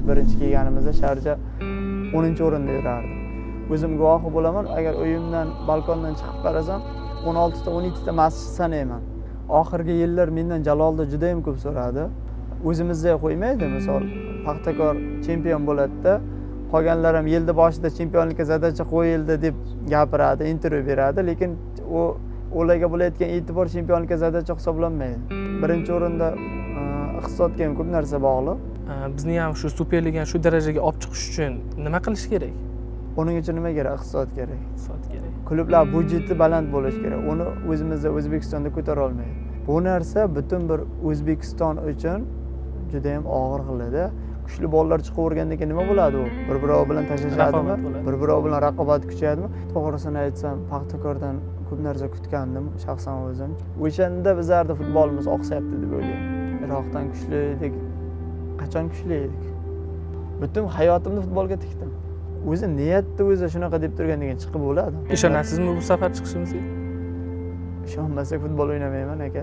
biz birinchi kelganimizda sharja o'ninchi o'rinda yurardi. O'zim guvohi bo'laman agar uyimdan balkondan chiqib qarasam o'n oltita o'n ikkita masjid sanayman. Oxirgi yillar mendan jalolni judayam ko'p so'radi. O'zimizda qo'ymaydi misol paxtakor chempion bo'ladida qolganlar ham yilni boshida chempionlikka zadacha qo'yildi deb gapiradi intervyu beradi lekin u ularga bo'layotgan e'tibor chempionlikka zadacha hisoblanmaydi. Birinchi o'rinda iqtisodga ham ko'p narsa bog'liq. Bizni ham shu superligani shu darajaga olib chiqish uchun nima qilish kerak? Buning uchun nima kerak? Iqtisod kerak. Iqtisod kerak. Klublar byudjeti baland bo'lishi kerak. Uni o'zimizda o'zbekistonda ko'tara olmaydi. Bu narsa butun bir o'zbekiston uchun judayam og'ir qiladi. Kuchli bolalar chiqavergandan keyin nima bo'ladi u? Bir birovi bilan tashlashadimi? Bir birovi bilan raqobat kuchayadimi to'g'risini aytsam paxtakordan ko'p narsa kutgandim shaxsan o'zim. O'shanda bizlarni futbolimiz oqsayapti deb o'ylayman. Iroqdan kuchli edik qachon kuchli edik. Butun hayotimni futbolga tikdim. O'zi niyatni o'zi shunaqa deb turgandan keyin chiqib bo'ladi ishonasizmi bu safar chiqishimizga? Ishonmasak futbol o'ynamayman aka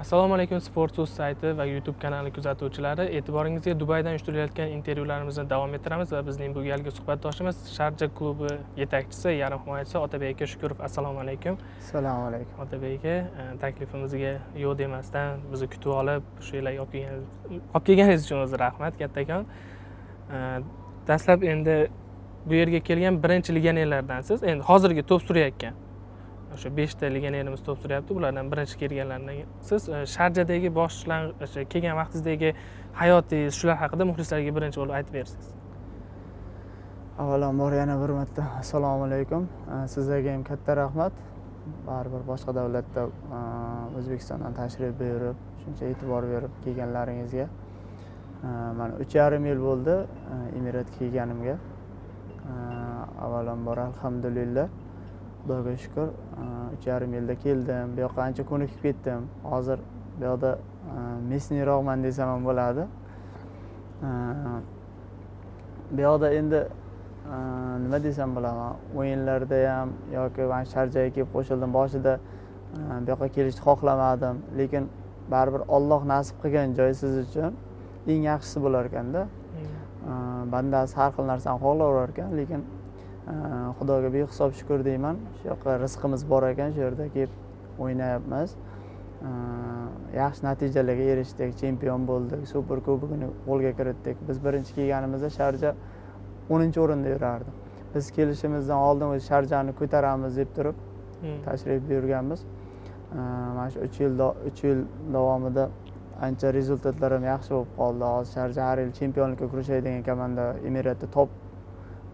assalomu alaykum sport so'z sayti va youtube kanali kuzatuvchilari. E'tiboringizga dubaydan uyushtirilayotgan intervyularimizni davom ettiramiz va bizning bu galgi suhbatdoshimiz sharja klubi yetakchisi yarim himoyachi otabek aka shukurov assalomu alaykum. Assalomu alaykum. Otabek aka e, taklifimizga yo'q demasdan bizni kutib olib shu yerlarga olib kelganingiz olib kelganingiz uchun o'zi rahmat kattakon. E, dastlab endi bu yerga kelgan birinchi legionerlardansiz. Endi hozirgi to'p surayotgan o'sha beshta legionerimiz to'p suryapti bulardan birinchi kelganlardan siz e, sharjadagi boshlang'ich kelgan vaqtingizdagi hayotingiz shular haqida muxlislarga birinchi bo'lib aytib bersangiz. Avvalambor yana bir marta assalomu alaykum. E, sizlarga ham katta rahmat. Baribir boshqa davlatda e, o'zbekistondan tashrif buyurib shuncha e'tibor berib kelganlaringizga mana uch yarim yil bo'ldi emiratga kelganimga. Avvalambor alhamdulillah. Xudoga shukur uch yarim yilda keldim bu yoqqa ancha ko'nikib ketdim. Hozir bu yoqda uh, mesniyroqman desam ham bo'ladi. Uh, bu yoqda endi nima desam bo'laman o'yinlarda ham yoki man sharjaga kelib qo'shildim boshida e, bu yoqqa kelishni xohlamadim. Lekin baribir olloh nasib qilgan joy siz uchun eng yaxshisi bo'lar ekanda. E, bandasi har xil narsani xohlayverar ekan lekin e, xudoga behisob shukur deyman. Shu yoqqa rizqimiz bor ekan shu yerda kelib o'ynayapmiz. Yaxshi natijalarga erishdik chempion bo'ldik super kubogini qo'lga kiritdik. Biz birinchi kelganimizda sharja o'ninchi o'rinda yurardi. Biz kelishimizdan oldin o'zi sharjani ko'taramiz deb turib Hmm. tashrif buyurganmiz. Mana shu uch yil uch yil davomida ancha rezultatlar ham yaxshi bo'lib qoldi. Hozir sharja har yil chempionlikka kurashadigan komanda emiratda top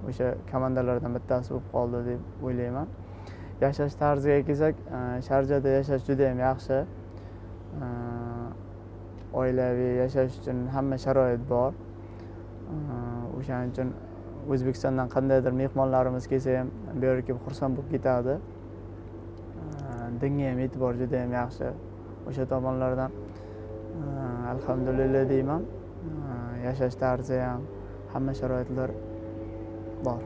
o'sha komandalardan bittasi bo'lib qoldi deb o'ylayman. Yashash tarziga kelsak e, sharjada yashash juda yam yaxshi e, oilaviy yashash uchun hamma sharoit bor. E, o'shaning uchun o'zbekistondan qandaydir mehmonlarimiz kelsa ham bu yerga kelib xursand bo'lib ketadi. Dinga ham e'tibor juda yam yaxshi o'sha tomonlardan. Alhamdulillah deyman. Yashash tarzi ham hamma sharoitlar bor.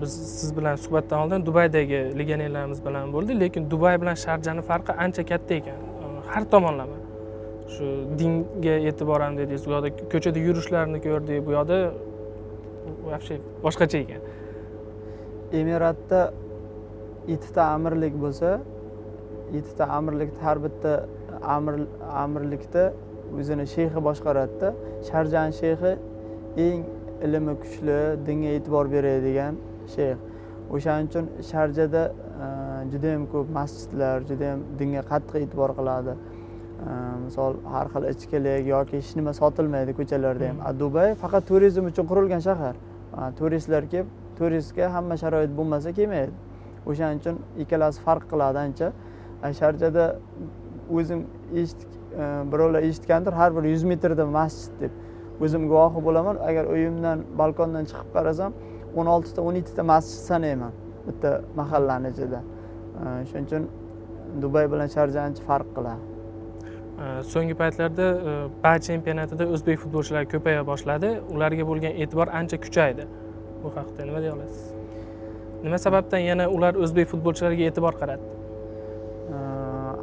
Biz siz bilan suhbatdan oldin dubaydagi legionerlarimiz bilan bo'ldik lekin dubay bilan sharjani farqi ancha katta ekan. Har tomonlama. Shu dinga e'tibor ham dedingiz bu yoqda ko'chada yurishlarini ko'rdik bu yoqda вообще boshqacha ekan. Emiratda yettita amirlik bo'lsa yettita amirlikda har bitta amir amirlikda o'zini sheyxi boshqaradida sharjan sheyxi eng ilmi kuchli dinga e'tibor beradigan shayx. O'shaning uchun sharjada e, judayam ko'p masjidlar judayam dinga qattiq e'tibor qiladi. E, misol har xil ichkilik yoki hech nima sotilmaydi ko'chalarda ham. A dubay faqat turizm uchun qurilgan shahar. Turistlar kelib turistga hamma sharoit bo'lmasa kelmaydi. O'shaning uchun ikkalasi farq qiladi ancha. Sharjada o'zim eshitdik e, birovlar eshitgandir har bir yuz metrda masjid deb. O'zim guvohi bo'laman. Agar uyimdan balkondan chiqib qarasam o'n oltita o'n ikkita masjid sanayman bitta mahallani ichida. Shuning uchun dubay bilan sharja ancha farq qiladi. So'nggi paytlarda e, ba chempionatida o'zbek futbolchilari ko'paya boshladi. Ularga bo'lgan e'tibor ancha kuchaydi. Bu haqida nima deya olasiz? Nima sababdan yana ular o'zbek futbolchilariga e'tibor qaratdi?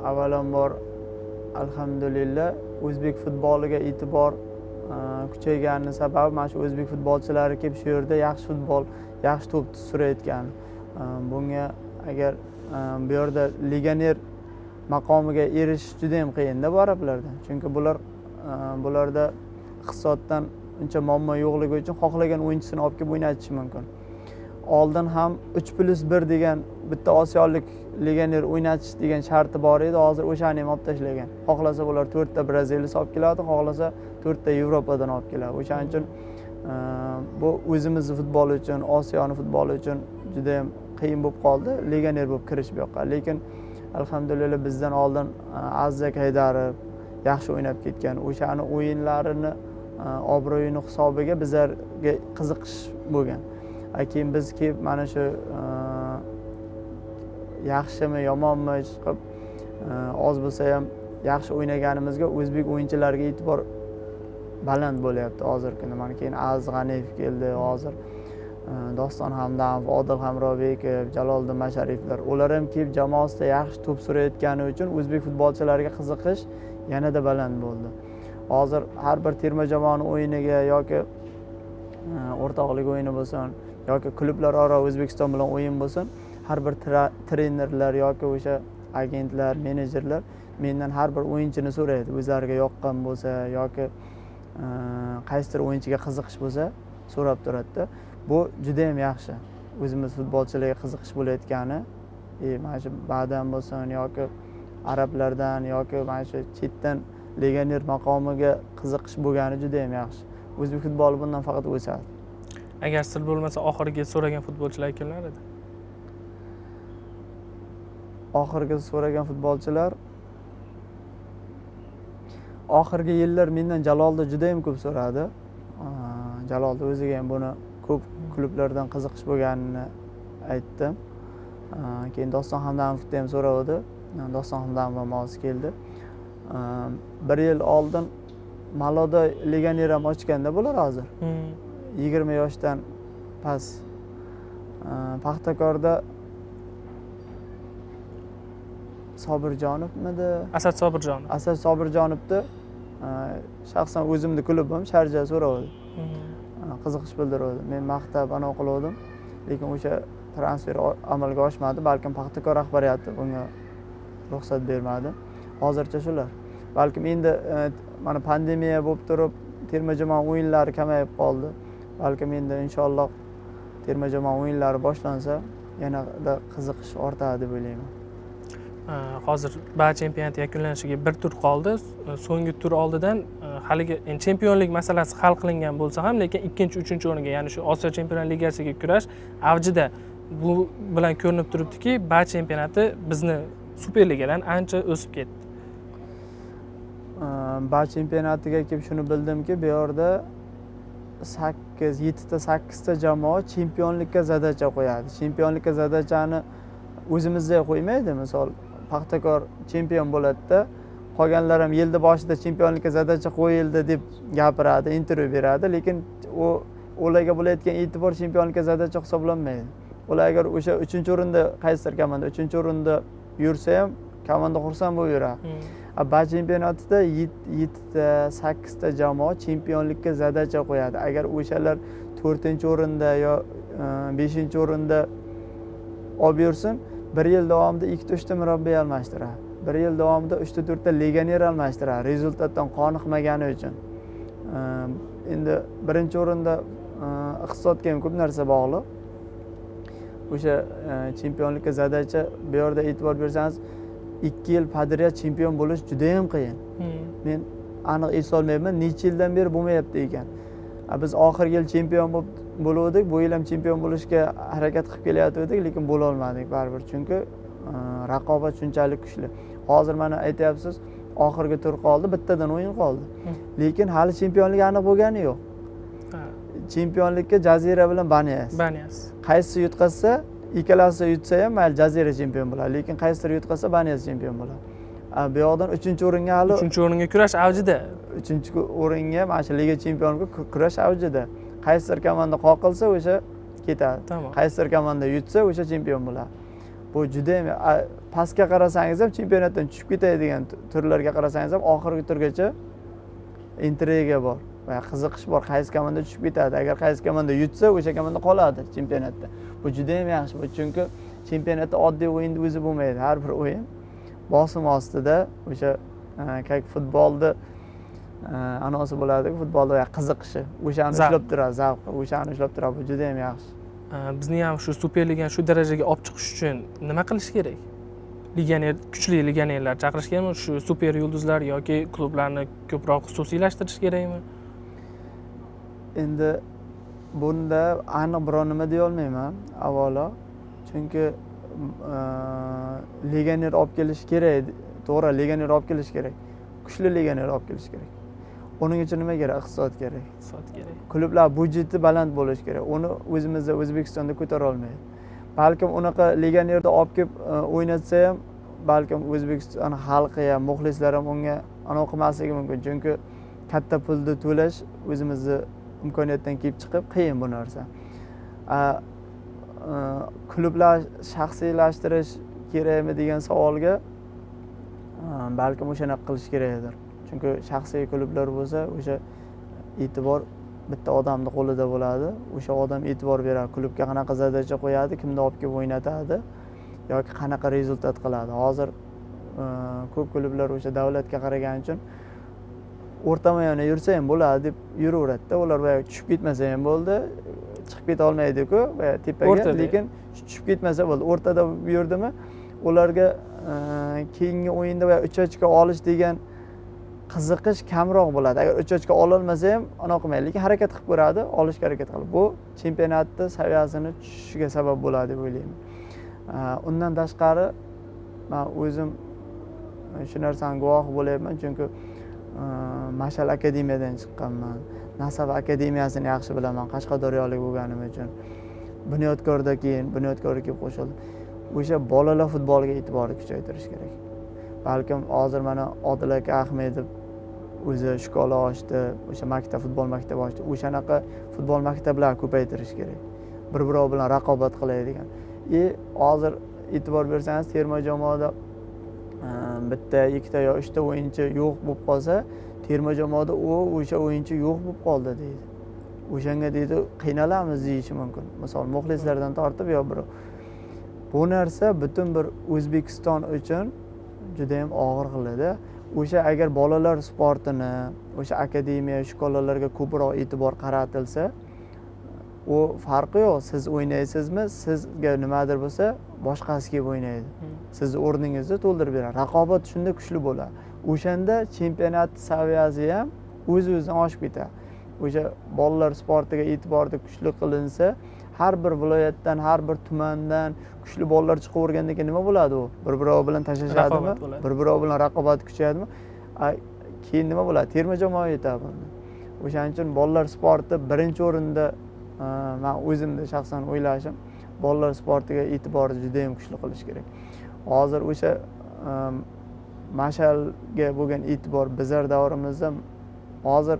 Avvalambor alhamdulillah o'zbek futboliga e'tibor e, kuchayganini sababi mana shu o'zbek futbolchilari kelib shu yerda yaxshi futbol yaxshi to'p surayotgani. Bunga agar bu yerda legioner maqomiga erishish juda yam qiyinda bu arablarda chunki bular bularda iqtisoddan uncha muammo yo'qligi uchun xohlagan o'yinchisini olib kelib o'ynatishi mumkin. Oldin ham uch plyus bir degan bitta osiyolik legioner o'ynatish degan sharti bor edi. Hozir o'shani ham olib tashlagan. Xohlasa bular to'rtta brazilец olib keladi xohlasa to'rtta yevropadan olib keladi. O'shaning uchun bu o'zimizni futbol uchun osiyoni futboli uchun judayam qiyin bo'lib qoldi. Legioner bo'lib kirish bu yoqqa. Lekin alhamdulillah bizdan oldin azzak haydarov yaxshi o'ynab ketgan. O'shani o'yinlarini obro'yini hisobiga bizlarga qiziqish bo'lgan keyin biz kelib mana shu e, yaxshimi yomonmi chiqib e, oz bo'lsa ham yaxshi o'ynaganimizga o'zbek o'yinchilariga e'tibor baland bo'lyapti. Hozirgi kunda mana keyin aziz g'aniyev keldi hozir e, doston hamdamov odil hamrobekov jaloliddin mashariflar ular ham kelib jamoasida yaxshi to'p surayotgani uchun o'zbek futbolchilariga qiziqish yanada baland bo'ldi. Hozir har bir terma jamoani o'yiniga yoki o'rtoqlik o'yini bo'lsin yoki klublararo o'zbekiston bilan o'yin bo'lsin har bir trenerlar yoki o'sha agentlar menejerlar mendan har bir o'yinchini so'raydi. O'zlariga yoqqan bo'lsa yoki e, qaysidir o'yinchiga qiziqish bo'lsa so'rab turadida. Bu judayam yaxshi. O'zimiz futbolchilarga qiziqish bo'layotgani e, mana shu badan bo'lsin yoki arablardan yoki mana shu chetdan legioner maqomiga qiziqish bo'lgani judayam yaxshi. O'zbek futboli bundan faqat o'sadi. Agar siz bo'lmasa oxirgi so'ragan futbolchilar kimlar edi? Oxirgi so'ragan futbolchilar? Oxirgi yillar mendan jalolni judayam ko'p so'radi. Jalolni o'ziga ham buni ko'p klublardan qiziqish bo'lganini aytdim. Keyin doston hamdamovni ham so'ravdi. Doston hamdamov ham hozir keldi bir yil oldin maloda legioner ham ochganda bular hozir. Hmm. Yigirma yoshdan past. Paxtakorda sobirjonovmidi asad sobirjonov. Asad sobirjonovni shaxsan o'zimni klubim sharja so'ravdi hmm. qiziqish bildiruvdi. Men maqtab anavi qiluvdim. Lekin o'sha transfer amalga oshmadi balkim paxtakor rahbariyati bunga ruxsat bermadi. Hozircha shular. Balkim endi e, mana pandemiya bo'lib turib terma jamoa o'yinlari kamayib qoldi balkim endi inshaalloh terma jamoa o'yinlari boshlansa yanada qiziqish ortadi deb o'ylayman. Hozir ba chempionati yakunlanishiga bir tur qoldi. So'nggi tur oldidan e, haligi chempionlik masalasi hal qilingan bo'lsa ham lekin ikkinchi uchinchi o'ringa ya'ni shu osiyo chempionlar ligasiga kurash avjida bu bilan ko'rinib turibdiki ba chempionati bizni superligadan ancha o'sib ketdi. Ba chempionatiga kelib shuni bildimki bu yerda sakkiz yettita sakkizta jamoa chempionlikka zadacha qo'yadi. Chempionlikka zadachani o'zimizday qo'ymaydi. Misol paxtakor chempion bo'ladida qolganlar ham yilni boshida chempionlikka zadacha qo'yildi deb gapiradi intervyu beradi. Lekin u ularga bo'layotgan e'tibor chempionlikka zadacha hisoblanmaydi. Ular agar o'sha uchinchi o'rinda qaysidir komanda uchinchi o'rinda yursa ham komanda xursand bo'lib yuradi hmm. ba chempionatida yettita sakkizta jamoa chempionlikka zadacha qo'yadi. Agar o'shalar to'rtinchi o'rinda yo e, beshinchi o'rinda olib yursin bir yil davomida ikkita uchta murabbiy almashtiradi. Bir yil davomida uchta to'rtta legioner almashtiradi rezultatdan qoniqmagani uchun. Endi birinchi o'rinda iqtisodga ham ko'p narsa bog'liq. O'sha chempionlikka zadacha bu yerda e'tibor bersangiz ikki yil poдряд chempion bo'lish judayam qiyin. Hmm. men aniq eslolmayapman necha yildan beri bo'lmayapti ekan. Biz oxirgi yil chempion bo'lib bo'luvdik bu yil ham chempion bo'lishga harakat qilib kelayotgandik lekin bo'lolmadik baribir. Chunki raqobat shunchalik kuchli. Hozir mana aytyapsiz oxirgi tur qoldi bittadan o'yin qoldi. Lekin hali chempionlik aniq bo'lgani yo'q. Chempionlikka jazira bilan banyas banyas qaysisi yutqazsa ikkalasi yutsa ham mayli jazira chempion bo'ladi lekin qaysidir yutqazsa banyas chempion bo'ladi. Bu yoqdan uchinchi o'ringa hali uchinchi o'ringa kurash avjida. Uchinchi o'ringa mana shu liga chempionga kurash avjida. Qaysidir komanda qoqilsa o'sha ketadi. Tamom qaysidir komanda yutsa o'sha chempion bo'ladi. Bu judayam pastga qarasangiz ham chempionatdan tushib ketadigan turlarga qarasangiz ham oxirgi turgacha intriga bor qiziqish bor. Qaysi komanda tushib ketadi? Agar qaysi komanda yutsa o'sha komanda qoladi chempionatda. Bu judayam yaxshi bu chunki chempionatda oddiy o'yinni o'zi bo'lmaydi. Har bir o'yin bosim ostida o'sha как e, futbolni e, anonsi bo'ladiku futbolda qiziqishi. O'shani ushlab turadi zavqi o'shani ushlab turadi. Bu judayam yaxshi. Bizni ham shu superligani shu darajaga olib chiqish uchun nima qilish kerak? Legioner kuchli legionerlar chaqirish kerakmi shu super yulduzlar yoki klublarni ko'proq xususiylashtirish kerakmi endi bunda aniq biror nima deyolmayman avvalo. Chunki legioner olib kelish kerak to'g'ri legioner olib kelish kerak. Kuchli legioner olib kelish kerak. Uning uchun nima kerak? Iqtisod kerak. Iqtisod kerak. Klublar byudjeti baland bo'lishi kerak. Uni o'zimizda o'zbekistonda ko'tara olmaydi. Balkim unaqa legionerni olib kelib e, o'ynatsa ham balkim o'zbekiston xalqi ham muxlislar ham unga anavi qilmasligi mumkin. Chunki katta pulni to'lash o'zimizni imkoniyatdan kelib chiqib qiyin bu narsa. E, klublar shaxsiylashtirish kerakmi degan savolga e, balkim o'shanaqa qilish kerakdir. Chunki shaxsiy klublar bo'lsa o'sha e'tibor bitta odamni qo'lida bo'ladi. O'sha odam e'tibor beradi klubga qanaqa zadacha qo'yadi kimni olib kelib o'ynatadi yoki qanaqa rezultat qiladi. Hozir e, ko'p klublar o'sha davlatga qaragani uchun o'rtamayona yursa ham bo'ladi deb yuraveradida. Ular boyagi tushib ketmasa ham bo'ldi chiqib keta olmaydiku boya tepaga. Lekin tushib ketmasa bo'ldi. O'rtada yurdimi? Ularga keyingi o'yinda boya uch ochko olish degan qiziqish kamroq bo'ladi. Agar uch ochko ololmasa ham anaqa qilmaydi. Lekin harakat qilib ko'radi olishga harakat qiladi. Bu chempionatni saviyasini tushishiga sabab bo'ladi deb o'ylayman. Undan tashqari man o'zim shu narsani guvohi bo'lyapman chunki mashal akademiyadan chiqqanman. Nasaf akademiyasini yaxshi bilaman qashqadaryolik bo'lganim uchun. Bunyodkorda keyin bunyodkorga kelib qo'shildim. O'sha bolalar futboliga e'tiborni kuchaytirish kerak. Balkim hozir mana odil aka ahmedov o'zi shkola ochdi o'sha maktab futbol maktabi ochdi. O'shanaqa futbol maktablari ko'paytirish kerak. Bir birov bilan raqobat qiladigan. И hozir e'tibor bersangiz terma jamoada Э, bitta ikkita yo uchta o'yinchi yo'q bo'lib qolsa terma jamoada u o'sha o'yinchi yo'q bo'lib qoldi deydi. O'shanga deydi qiynalamiz deyishi mumkin. Misol muxlislardan tortib yo birov bu narsa butun bir o'zbekiston uchun judayam og'ir qiladi. O'sha agar bolalar sportini o'sha akademiya shkolalarga ko'proq e'tibor qaratilsa u farqi yo'q. Siz o'ynaysizmi? Sizga nimadir bo'lsa boshqasi kelib o'ynaydi. Hmm. sizni o'rningizni to'ldirib beradi. Raqobat shunda kuchli bo'ladi. O'shanda chempionat saviyasi ham o'z o'zidan oshib ketadi. O'sha bolalar sportiga e'tiborni kuchli qilinsa har bir viloyatdan har bir tumandan kuchli bolalar chiqavergandan keyin nima bo'ladi u? Bir birovi bilan tashlashadimi? Bir birovi bilan raqobat kuchayadimi? Keyin nima bo'ladi? Terma jamoa yetadi o'shaning uchun bolalar sporti birinchi o'rinda man o'zimni shaxsan o'ylashim bolalar sportiga e'tiborni juda yam kuchli qilish kerak. Hozir o'sha mashalga bo'lgan e'tibor bizlar davrimizda hozir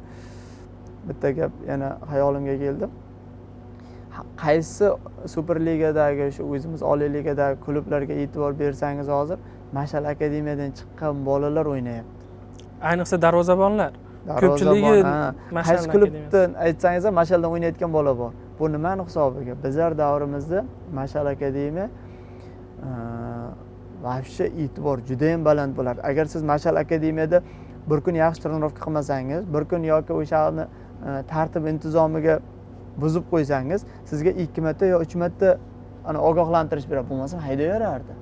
bitta gap yana hayolimga keldi. Qaysi superligadagi shu o'zimiz oliy ligadagi klublarga e'tibor bersangiz hozir mashal akademiyadan chiqqan bolalar o'ynayapti. Ayniqsa darvozabonlar. Ko'pchiligi qaysi klubdan aytsangiz ham mashaldan o'ynayotgan bola bor bu nimani hisobiga bizlar davrimizda mashal akademiya e, вообще e'tibor judayam baland bo'lardi agar siz mashal akademiyada bir kun yaxshi trenirovka qilmasangiz bir kun yoki o'shani e, tartib intizomiga buzib qo'ysangiz sizga ikki marta yo uch marta ana ogohlantirish beradi. Bo'lmasam haydayverardi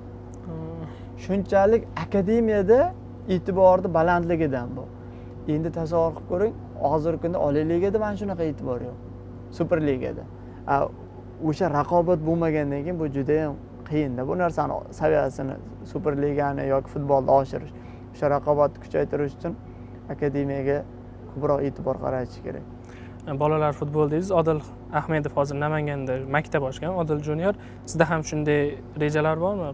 shunchalik akademiyada e'tiborni balandligidan bu endi tasavvur qilib ko'ring hozirgi kunda oliy ligada mana shunaqa e'tibor yo'q. Super ligada o'sha raqobat bo'lmagandan keyin bu judayam qiyinda bu narsani saviyasini superligani yoki futbolni oshirish o'sha raqobatni kuchaytirish uchun akademiyaga ko'proq e'tibor qaratish kerak. Bolalar futbol deysiz. Odil ahmedov hozir namanganda maktab ochgan. Odil junior sizda ham shunday rejalar bormi?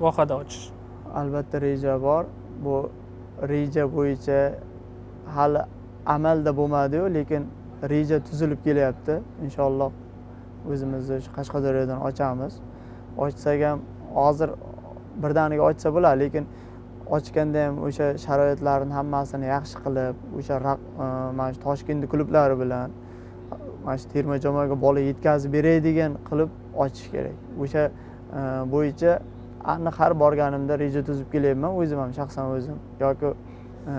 Vohada ochish. Albatta reja bor. Bu reja bo'yicha hali amalda bo'lmadiyu lekin reja tuzilib kelyapti. Inshaalloh o'zimizni shu qashqadaryodan ochamiz. Ochsak ham hozir birdaniga ochsa bo'ladi lekin ochganda ham o'sha sharoitlarni hammasini yaxshi qilib o'sha e, mana shu toshkentni klublari bilan mana shu terma jamoaga bola yetkazib beradigan qilib ochish kerak. O'sha e, bo'yicha aniq har borganimda reja tuzib kelyapman o'zim ham shaxsan o'zim. Yoki e,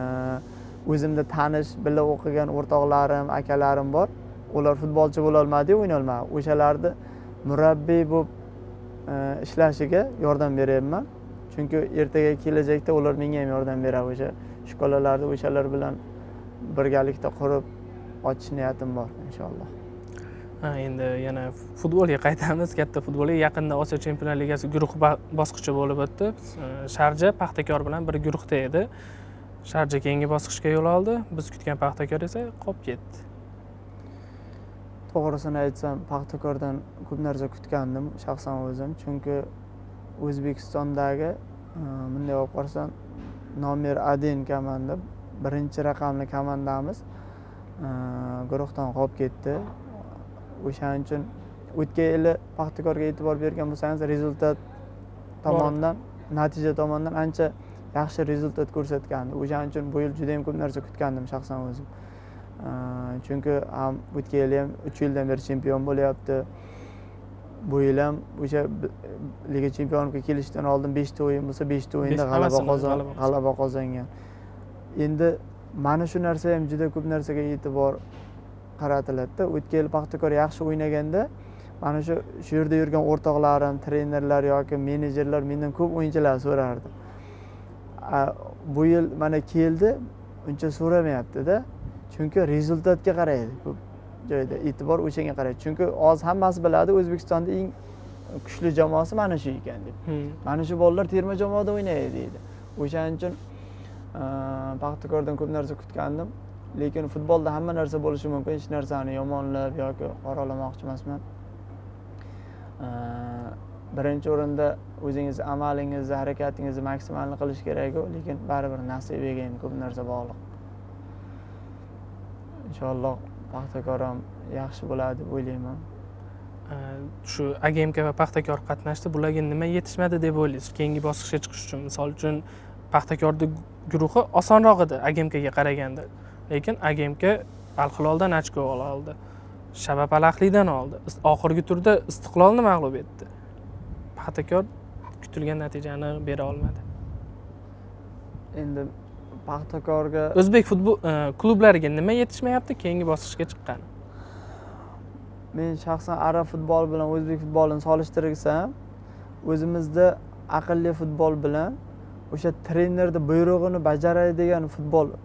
o'zimda tanish birga o'qigan o'rtoqlarim akalarim bor. Ular futbolchi bo'lolmadiyu o'ynolmadi o'shalarni murabbiy bo'lib e, ishlashiga yordam beryapman. Chunki ertaga kelajakda ular menga ham yordam beradi. O'sha shkolalarni o'shalar bilan birgalikda qurib ochish niyatim bor inshaalloh. Ha endi yana futbolga qaytamiz. Katta futbolga yaqinda osiyo chempionlar ligasi guruh bosqichi bo'lib o'tdi. E, Sharja paxtakor bilan bir guruhda edi. Sharja keyingi bosqichga yo'l oldi. Biz kutgan paxtakor esa qolib ketdi. To'g'risini aytsam paxtakordan ko'p narsa kutgandim shaxsan o'zim. Chunki o'zbekistondagi bunday olib qarasam nomer один komanda birinchi raqamli komandamiz guruhdan qolib ketdi. O'shaning uchun o'tgan yili paxtakorga e'tibor bergan bo'lsangiz rezultat tomonidan natija tomonidan ancha yaxshi rezultat ko'rsatgandi. O'shaning uchun bu yil juda yam ko'p narsa kutgandim shaxsan o'zim. Chunki ham o'tgan yili ham uch yildan beri chempion bo'lyapti. Bu yil ham o'sha liga chempionlikka kelishdan oldin beshta o'yin bo'lsa beshta o'yinda g'alaba qozon g'alaba qozongan. Endi mana shu narsa ham juda ko'p narsaga e'tibor qaratiladida o'tgan yil paxtakor yaxshi o'ynaganda mana shu shu yerda yurgan o'rtoqlarim trenerlar yoki menejerlar mendan ko'p o'yinchilar so'rardi bu yil mana keldi uncha so'ramayaptida chunki rezultatga qaraydi ko'p joyda e'tibor o'shanga qaraydi. Chunki hozir hammasi biladi o'zbekistonda eng kuchli jamoasi mana shu ekan deb. Hmm. mana shu bolalar terma jamoada o'ynaydi deydi. O'shaning uchun paxtakordan ko'p narsa kutgandim. Lekin futbolda hamma narsa bo'lishi mumkin. Hech narsani yomonlab yoki qoralamoqchi emasman birinchi o'rinda o'zingizni amalingizni harakatingizni maksimalni qilish keraku lekin baribir nasibaga ham ko'p narsa bog'liq. Inshaalloh paxtakorom yaxshi bo'ladi deb o'ylayman. Shu agmk va paxtakor qatnashdi bularga nima yetishmadi deb o'ylaysiz? Keyingi bosqichga chiqish uchun misol uchun paxtakorni guruhi osonroq edi agmkga qaraganda. Lekin agmk al hiloldan ochko oldi shabab al ahlidan oldi oxirgi turda istiqlolni mag'lub etdi. Paxtakor kutilgan natijani bera olmadi. Endi paxtakorga o'zbek futbol e, klublariga nima yetishmayapti? Keyingi bosqichga chiqqani men shaxsan arab futboli bilan o'zbek futbolini solishtirsam o'zimizda aqlli futbol bilan o'sha trenerni buyrug'ini bajaradigan futbol e,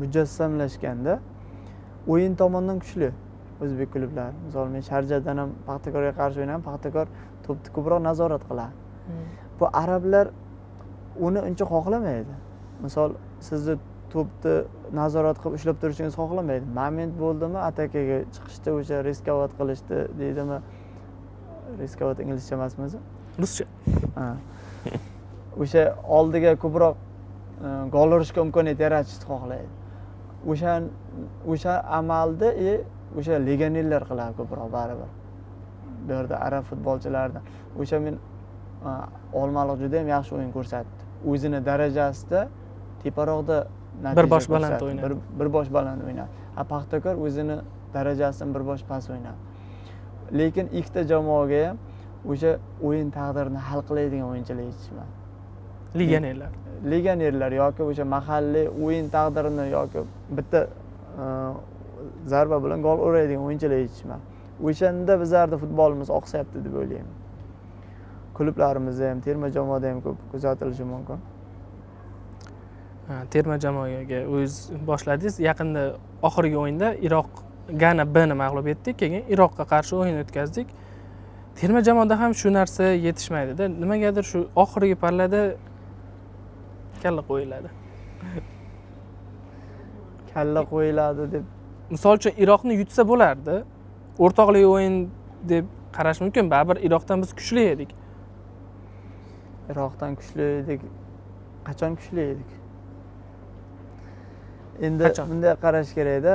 mujassamlashganda o'yin tomondan kuchli o'zbek klublari misol men sharjadan ham paxtakorga qarshi o'ynayman paxtakor to'pni ko'proq nazorat qiladi. Hmm. bu arablar uni uncha xohlamaydi. Misol sizni to'pni nazorat qilib ushlab turishingizni xohlamaydi. Moment bo'ldimi atakaga chiqishda o'sha riskovat qilishdi deydimi? Riskovat inglizcha emasmi o'zi ruscha o'sha oldiga ko'proq e, gol urishga imkoniyat yaratishni xohlaydi. O'sha o'sha amalni и o'sha legionerlar qiladi ko'proq baribir. Bu yerda arab futbolchilarini o'sha men olmaliq juda yam yaxshi o'yin ko'rsatdi. O'zini darajasida teparoqda bir bosh baland o'ynadi. Bir bosh baland o'ynadi. A paxtakor o'zini darajasidan bir bosh past o'ynadi. Lekin ikkita jamoaga ham o'sha o'yin taqdirini hal qiladigan o'yinchilar yetishmadi. Legionerlar. Legionerlar yoki o'sha mahalliy o'yin taqdirini yoki bitta zarba bilan gol uradigan o'yinchilar yetishmadi. O'shanda bizlarni futbolimiz oqsayapti deb o'ylayman. Klublarimizda ham terma jamoada ham ko'p kuzatilishi mumkin. Terma jamoaga o'zingiz boshladingiz. Yaqinda oxirgi o'yinda iroq gana bni mag'lub etdik keyin iroqqa qarshi o'yin o'tkazdik. Terma jamoada ham shu narsa yetishmaydida. Nimagadir shu oxirgi pallada kalla qo'yiladi. Kalla qo'yiladi deb misol uchun iroqni yutsa bo'lardi. O'rtoqlik o'yin deb qarash mumkin. Baribir iroqdan biz kuchli edik. Iroqdan kuchli edik. Qachon kuchli edik? Endi bunday qarash kerakda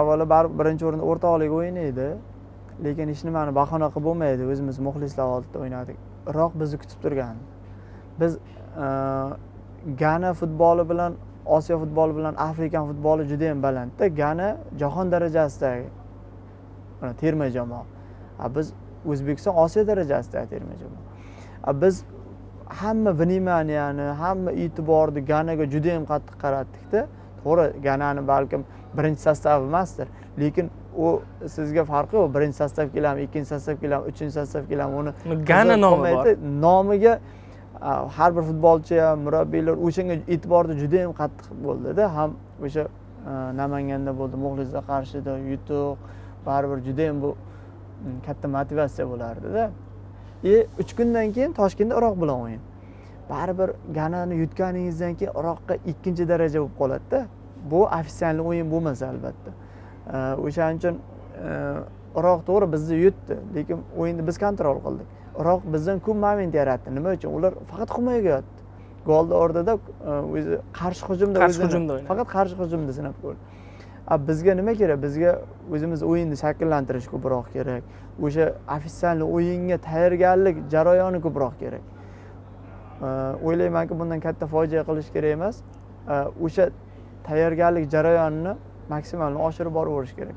avvalo baribir birinchi o'rinda o'rtoqlik o'yini edi. Lekin hech nimani bahona qilib bo'lmaydi. O'zimiz muxlislar oldida o'ynadik. Iroq bizni kutib turgandi. Biz gana futboli bilan osiyo futboli bilan afrikan futboli judayam balandda gana jahon darajasidagi terma jamoa. Biz o'zbekiston osiyo darajasidagi terma jamoa. Biz hamma vnimaniyani hamma e'tiborni ganaga judayam qattiq qaratdikda to'g'ri ganani balkim birinchi sostav emasdir. Lekin u sizga farqi yo'q birinchi sostav keladimi ikkinchi sostav keladimi uchinchi sostav keladimi uni gana nomi bor. Nomiga har bir futbolchi ham murabbiylar o'shanga e'tiborni judayam qattiq bo'ldida. Ham o'sha e, namanganda bo'ldi muxlislar qarshida yutuq baribir judayam bu mm, katta motivatsiya bo'lardida. И uch kundan keyin toshkentda iroq bilan o'yin. Baribir ganani yutganingizdan keyin iroqqa ikkinchi daraja bo'lib qoladida. Bu ofitsialniy o'yin bo'lmasa albatta. E, o'shaning uchun iroq to'g'ri bizni yutdi lekin o'yinni biz kontrol qildik. Iroq bizdan ko'p moment yaratdi. Nima uchun? Ular faqat himoyaga yotdi. Golni o'rnida o'zi qarshi hujumda qarshi hujumda faqat qarshi hujumda sinab ko'rdi. Bizga nima kerak? Bizga o'zimiz o'yinni shakllantirish ko'proq kerak. O'sha ofitsialniy o'yinga tayyorgarlik jarayoni ko'proq kerak. O'ylaymanki bundan katta fojia qilish kerak emas. O'sha tayyorgarlik jarayonini maksimalni oshirib boraverish kerak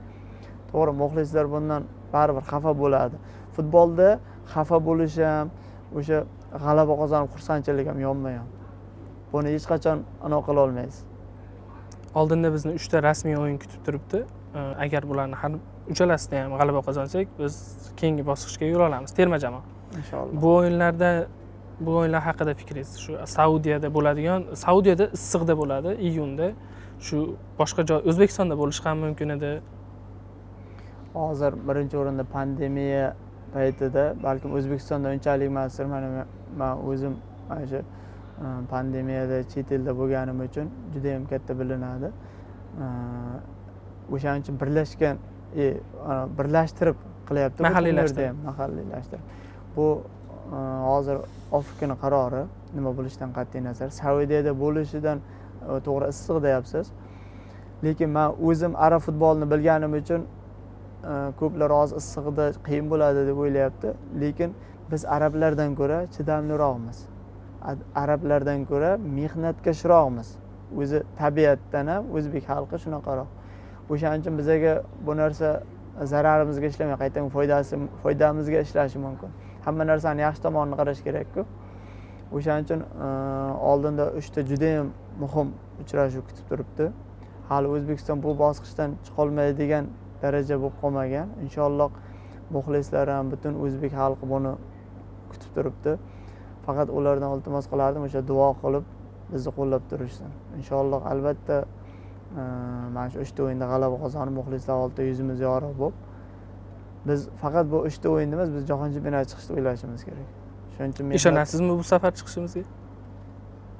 to'g'ri muxlislar bundan baribir xafa bo'ladi. Futbolda xafa bo'lish ham o'sha g'alaba qozonib xursandchilik ham yonma yon buni hech qachon anaqa qilolmaysiz oldinda bizni uchta rasmiy o'yin kutib turibdi. Agar bularni har uchalasida ham g'alaba qozonsak biz keyingi bosqichga yo'l olamiz. Terma jamoa. Inshaalloh. Bu o'yinlarda bu o'yinlar haqida fikringiz? Shu saudiyada bo'ladigan saudiyada issiqda bo'ladi iyunda. Shu boshqa joy o'zbekistonda bo'lishi ham mumkin edi hozir birinchi o'rinda pandemiya paytida balkim o'zbekistonda unchalik mana man o'zim mana shu pandemiyada chet elda bo'lganim uchun judayam katta bilinadi. O'shaning uchun birlashgan e, birlashtirib qilyapti mahalliylashtirib ham mahalliylashtirib bu hozir ofkni qarori nima bo'lishidan qat'iy nazar. Saudiyada bo'lishidan to'g'ri issiq deyapsiz. Lekin man o'zim arab futbolini bilganim uchun E, ko'plar hozir issiqda qiyin bo'ladi deb o'ylayapti. Lekin biz arablardan ko'ra chidamliroqmiz. Arablardan ko'ra mehnatkashroqmiz o'zi tabiatdan ham o'zbek xalqi shunaqaroq. O'shaning uchun bizaga bu narsa zararimizga ishlamay qaytadan foydasi foydamizga ishlashi mumkin. Hamma narsani yaxshi tomonini qarash kerakku. O'shaning uchun e, oldinda uchta judayam muhim uchrashuv kutib turibdi. Hali o'zbekiston bu bosqichdan chiqolmaydigan daraja bo'lib qolmagan. Inshaalloh muxlislar ham butun o'zbek xalqi buni kutib turibdi. Faqat ulardan iltimos qilardim o'sha duo qilib bizni qo'llab turishsin. Inshaalloh albatta mana shu uchta o'yinda g'alaba qozonib muxlislar oldida yuzimiz yorug' bo'lib biz faqat bu uchta o'yinda emas biz jahon chempionatiga chiqishni o'ylashimiz kerak. Shuning uchun ishonasizmi bu safar chiqishimizga?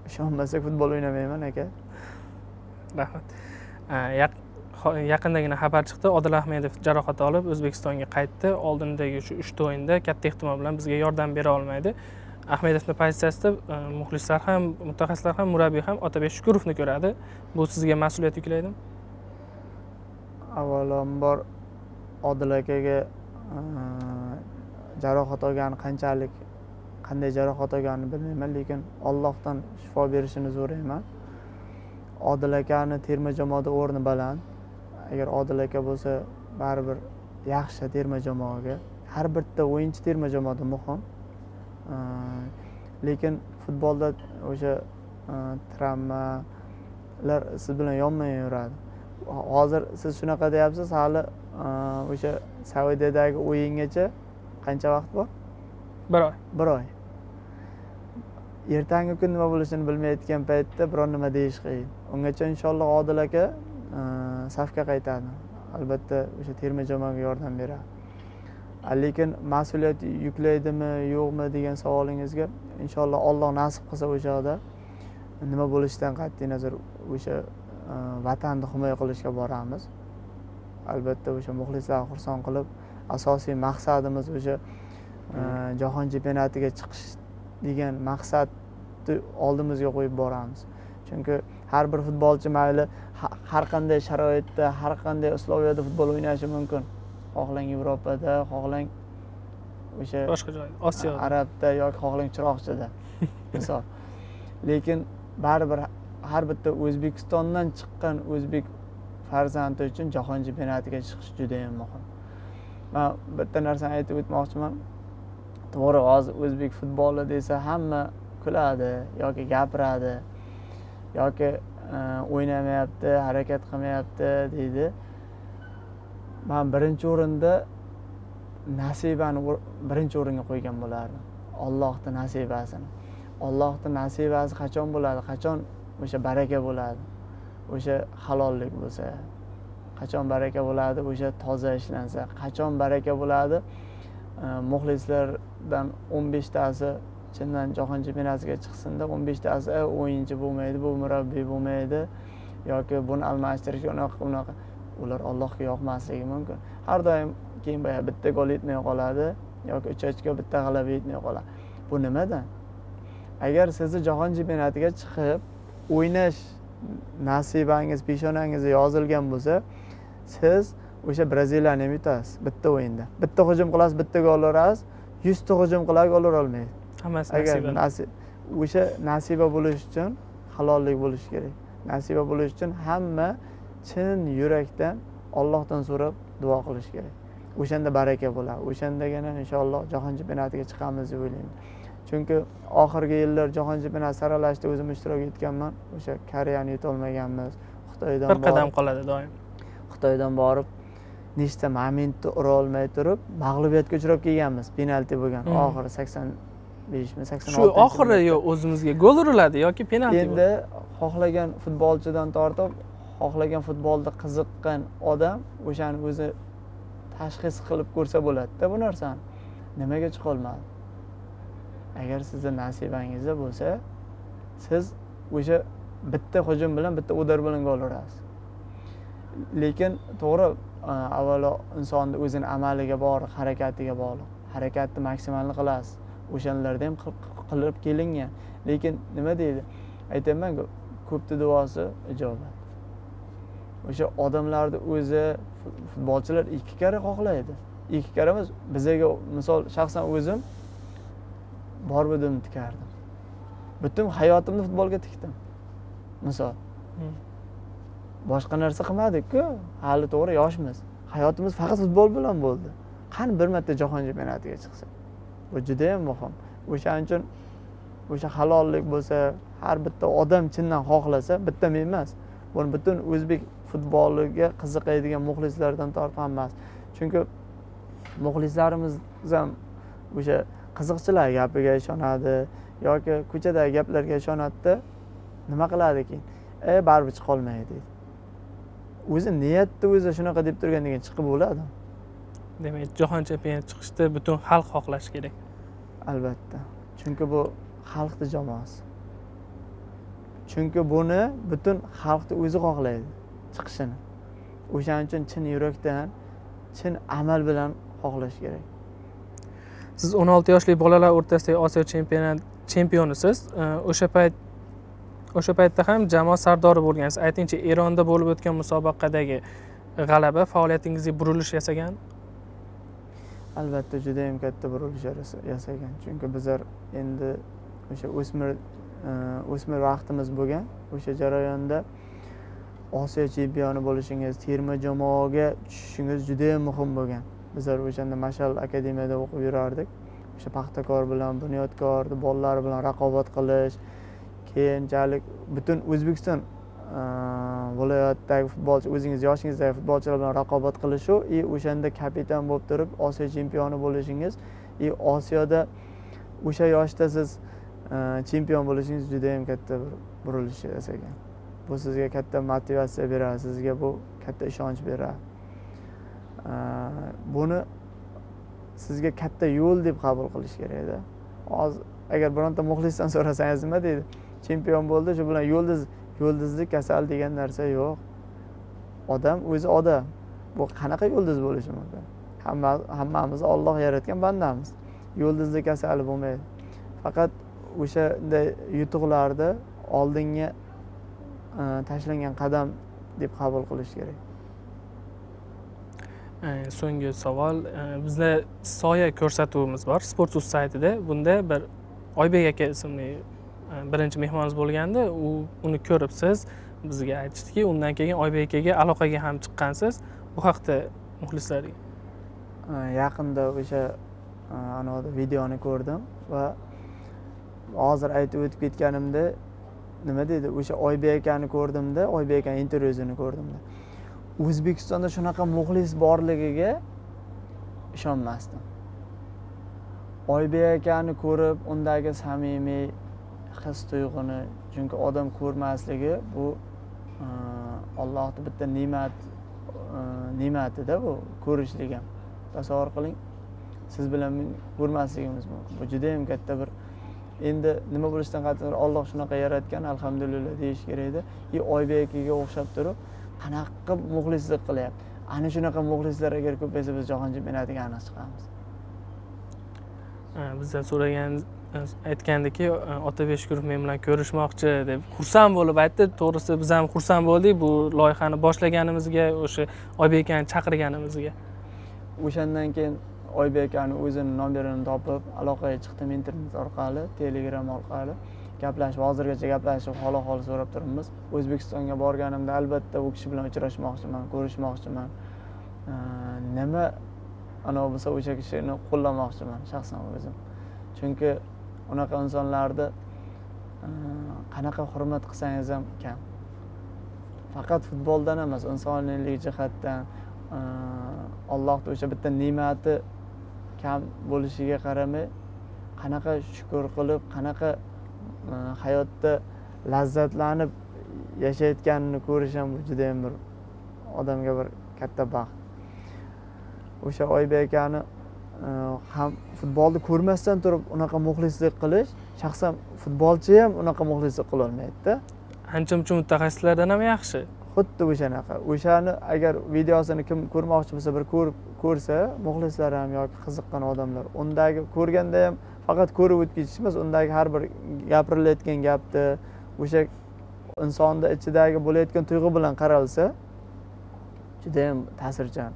Ishonmasak futbol o'ynamayman aka. Rahmat yaqindagina xabar chiqdi. Odil ahmedov jarohat olib o'zbekistonga qaytdi. Oldindagi shu uchta o'yinda katta ehtimol bilan bizga yordam bera olmaydi. Ahmedovni pozitsiyasida e, muxlislar ham mutaxassislar ham murabbiy ham otabek shukurovni ko'radi. Bu sizga mas'uliyat yuklaydimi? Avvalambor odil akaga e, jarohat olgani qanchalik qanday jarohat olganini bilmayman lekin ollohdan shifo berishini so'rayman. Odil akani terma jamoada o'rni baland. Agar odil aka bo'lsa baribir yaxshi terma jamoaga har bitta o'yinchi terma jamoada muhim. Lekin futbolda o'sha travmalar siz bilan yonma yon yuradi hozir siz shunaqa deyapsiz hali o'sha saudiyadagi o'yingacha qancha vaqt bor? Bir oy. Bir oy. Ertangi kun nima bo'lishini bilmayotgan paytda biron nima deyish qiyin. Ungacha inshaalloh odil aka safga qaytadi. Albatta o'sha terma jamoaga yordam beradi. Lekin mas'uliyat yuklaydimi yo'qmi degan savolingizga inshaalloh olloh nasib qilsa o'sha yoqda nima bo'lishidan qat'iy nazar o'sha e, vatanni himoya qilishga boramiz. Albatta o'sha muxlislarni xursand qilib asosiy maqsadimiz o'sha e, jahon chempionatiga chiqish degan maqsadni oldimizga qo'yib boramiz. Chunki har bir futbolchi mayli har qanday sharoitda har qanday usloviyada futbol o'ynashi mumkin. Xohlang yevropada xohlang o'sha boshqa joyda osiyoda. Arabda yoki xohlang chiroqchida. Misol. Lekin baribir har bitta o'zbekistondan chiqqan o'zbek farzandi uchun jahon chempionatiga chiqish judayam muhim. Man bitta narsani aytib o'tmoqchiman. To'g'ri hozir o'zbek futboli desa hamma kuladi yoki gapiradi yoki e, o'ynamayapti harakat qilmayapti deydi. Man birinchi o'rinda nasibani birinchi o'ringa qo'ygan bo'lardim. Ollohni nasibasini. Ollohni nasibasi qachon bo'ladi? Qachon o'sha baraka bo'ladi? O'sha halollik bo'lsa qachon baraka bo'ladi? O'sha toza ishlansa qachon baraka bo'ladi? E, muxlislardan o'n beshtasi chindan jahon chempionatiga chiqsinda o'n beshtasi o'yinchi bo'lmaydi bu murabbiy bo'lmaydi. Yoki buni almashtirish unaqa unaqa ular allohga yoqmasligi mumkin. Har doim keyin boya bitta gol yetmay qoladi yoki uch ochko bitta g'alaba yetmay qoladi. Bu nimadan agar sizni jahon chempionatiga chiqib o'ynash nasibangiz peshonangizga yozilgan bo'lsa siz o'sha braziliyani ham yutasiz bitta o'yinda. Bitta hujum qilasiz bitta gol urasiz yuzta hujum qiladi gol urolmaysiz hammasi agar o'sha nasiba bo'lishi uchun halollik bo'lishi kerak. Nasiba bo'lishi uchun hamma chin yurakdan ollohdan so'rab duo qilish kerak. O'shanda baraka bo'ladi. O'shandagina inshaalloh jahon chempionatiga chiqamiz deb o'ylayman chunki oxirgi yillar jahon chempionati saralashida o'zim ishtirok etganman. O'sha koreyani yutolmaganmiz. Xitoydan bir qadam qoladi doim. Xitoydan borib nechta momentni ura olmay turib mag'lubiyatga uchrab kelganmiz. Penalti bo'lgan Hmm. oxiri sakson beshmi sakson shu oxiri yo o'zimizga gol uriladi yoki penalti endi xohlagan futbolchidan tortib xohlagan futbolda qiziqqan odam o'shani o'zi tashxis qilib ko'rsa bo'ladida bu narsani. Nimaga chiqolmadi? Agar sizni nasibangizda bo'lsa siz o'sha bitta hujum bilan bitta udar bilan gol urasiz. Lekin to'g'ri avvalo insonni o'zini amaliga bog'liq harakatiga bog'liq. Harakatni maksimalni qilasiz o'shalarda ham qil- qilib kelingan lekin nima deydi? Aytyapmanku ko'pni duosi ijobat. O'sha odamlarni o'zi fu- futbolchilar ikki karra xohlaydi. Ikki karra emas bizaga misol shaxsan o'zim borbidim tikardim. Butun hayotimni futbolga tikdim. Misol. Hmm. boshqa narsa qilmadikku hali to'g'ri yoshmiz. Hayotimiz faqat futbol bilan bo'ldi. Qani bir marta jahon chempionatiga chiqsa bu judayam muhim. O'shaning uchun o'sha halollik bo'lsa har bitta odam chindan xohlasa bitta men emas. Buni butun o'zbek futboliga qiziqadigan muxlislardan tortib hammasi chunki muxlislarimiz ham o'sha qiziqchilar gapiga ishonadi yoki ko'chadagi gaplarga ishonadida nima qiladi keyin? E baribir chiqolmaydi. Deydi o'zi niyatni o'zi shunaqa deb turgandan keyin chiqib bo'ladimi demak jahon chempionati chiqishni butun xalq xohlashi kerak. Albatta. Chunki bu xalqni jamoasi. Chunki buni butun xalqni o'zi xohlaydi chiqishini. O'shaning uchun chin yurakdan chin amal bilan xohlash kerak. Siz o'n olti yoshli bolalar o'rtasidagi osiyo chempionat chempionisiz. O'sha payt o'sha paytda ham jamoa sardori bo'lgansiz. Aytingchi eronda bo'lib o'tgan musobaqadagi g'alaba faoliyatingizga burilish yasagan albatta judayam katta bir ulush yasagan. Chunki bizlar endi o'sha o'smir e, o'smir vaqtimiz bo'lgan. O'sha jarayonda osiyo chempioni bo'lishingiz terma jamoaga tushishingiz judayam muhim bo'lgan. Bizlar o'shanda mashal akademiyada o'qib yurardik. O'sha paxtakor bilan bunyodkor bolalar bilan raqobat qilish keyinchalik butun o'zbekiston viloyatdagi futbolchi o'zingiz yoshingizdagi futbolchilar bilan raqobat qilishu и o'shanda kapitan bo'lib turib osiyo chempioni bo'lishingiz и osiyoda o'sha yoshda siz chempion bo'lishingiz judayam katta bir burilish yasagan. Bu sizga katta motivatsiya beradi sizga bu katta ishonch beradi. Buni sizga katta yo'l deb qabul qilish kerakda hozir agar bironta muxlisdan so'rasangiz nima deydi? Chempion bo'ldi shu bilan yo'ldiz yulduzlik kasal degan narsa yo'q. Odam o'zi odam bu qanaqa yulduz bo'lishi mumkin? Hamma hammamiz olloh yaratgan bandamiz. Yulduzli kasali bo'lmaydi. Faqat o'shanday yutuqlarni oldinga e, tashlangan qadam deb qabul qilish kerak. E, so'nggi savol e, bizda soya ko'rsatuvimiz bor. Sportuz saytida bunda bir oybek aka ismli birinchi mehmonimiz bo'lgandi u uni ko'rib siz bizga aytishdiki undan keyin oybek akaga aloqaga ham chiqqansiz. Bu haqda muxlislarga e, yaqinda o'sha e, anavi videoni ko'rdim va hozir aytib o'tib ketganimda nima deydi o'sha oybek akani ko'rdimda oybek akani intervyusini ko'rdimda. O'zbekistonda shunaqa muxlis borligiga ishonmasdim. Oybek akani ko'rib undagi samimiy his tuyg'uni chunki odam ko'rmasligi bu e, ollohni bitta ne'mat e, ne'matida bu ko'rishlik ham. Tasavvur qiling siz bilan men ko'rmasligimiz mumkin. Bu judayam katta bir endi nima bo'lishidan qat'iy nazar olloh shunaqa yaratgan alhamdulillah deyish kerakda и oybek akaga o'xshab turib qanaqa muxlislik qilyapti? Ana shunaqa muxlislar agar ko'paysa biz jahon chempionatiga aniq chiqamiz. Bizdan so'ragan aytgandiki e, otabek shukurov men bilan ko'rishmoqchi deb xursand bo'lib aytdi. To'g'risi biz ham xursand bo'ldik bu loyihani boshlaganimizga o'sha oybek akani chaqirganimizga. O'shandan keyin oybek akani o'zini nomerini topib aloqaga chiqdim internet orqali telegram orqali. Gaplashib hozirgacha gaplashib hol ahvol so'rab turibmiz. O'zbekistonga borganimda albatta u kishi bilan uchrashmoqchiman ko'rishmoqchiman. E, nima anavi bo'lsa o'sha kishini qo'llamoqchiman shaxsan o'zim. Chunki unaqa insonlarni e, qanaqa hurmat qilsangiz ham kam. Faqat futboldan emas insoniylik jihatdan e, allohni o'sha bitta ne'mati kam bo'lishiga qaramay qanaqa shukur qilib qanaqa e, hayotda lazzatlanib yashayotganini ko'rish ham judayam bir odamga bir katta baxt. O'sha oybek akani ham futbolni ko'rmasdan turib unaqa muxlislik qilish shaxsan futbolchi ham unaqa muxlislik qilolmaydida ancha muncha mutaxassislardan ham yaxshi. Xuddi o'shanaqa. O'shani agar videosini kim ko'rmoqchi bo'lsa bir ko'rib ko'rsa muxlislar ham yoki qiziqqan odamlar undagi ko'rganda ham faqat ko'rib o'tib ketish emas undagi har bir gapirilayotgan gapni o'sha insonni ichidagi bo'layotgan tuyg'u bilan qaralsa judayam ta'sirchan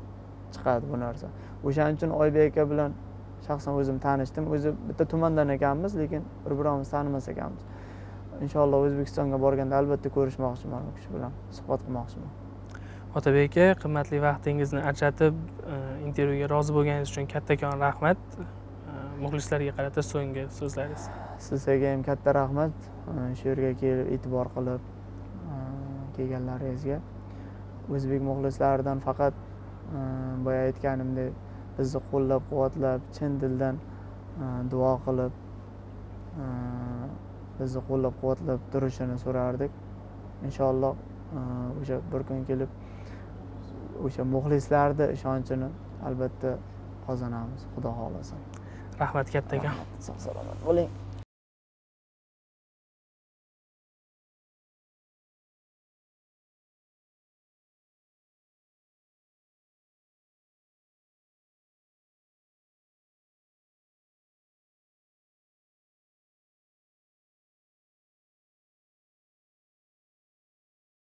chiqadi bu narsa o'shaning uchun oybek aka bilan shaxsan o'zim tanishdim. O'zi bitta tumandan ekanmiz lekin bir birimizni tanimas ekanmiz. Inshaalloh o'zbekistonga borganda albatta ko'rishmoqchiman u kishi bilan suhbat qilmoqchiman. Otabek aka qimmatli vaqtingizni ajratib e, intervyuga rozi bo'lganingiz uchun kattakon rahmat. E, muxlislarga qarata so'nggi so'zlaringiz. Sizlarga ham katta rahmat. E, shu yerga kelib e'tibor qilib kelganlaringizga. O'zbek muxlislaridan faqat boya aytganimdek bizni qo'llab quvvatlab chin dildan duo qilib bizni qo'llab quvvatlab turishini so'rardik. Inshaalloh o'sha bir kun kelib o'sha muxlislarni ishonchini albatta qozonamiz. Xudo xohlasa. Rahmat kattakon sog' salomat bo'ling